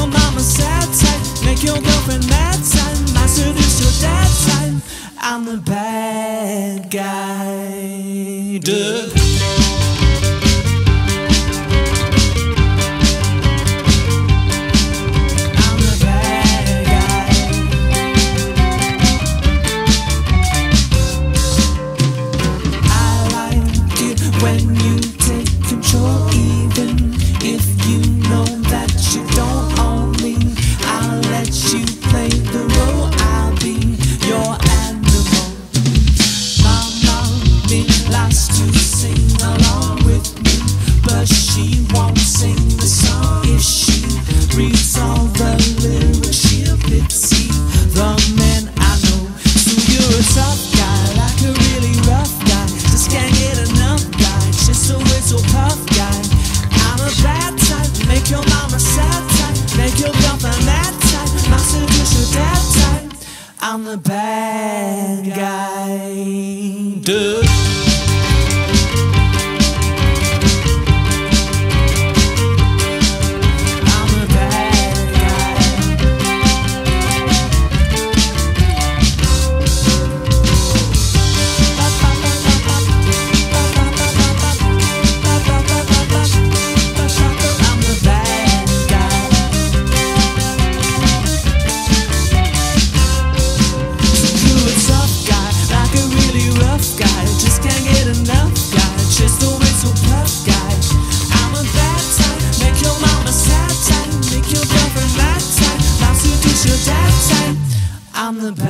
your mama sad side, make your girlfriend mad side, might seduce your dad side. I'm the bad guy. Duh. when you a bad guy. the back.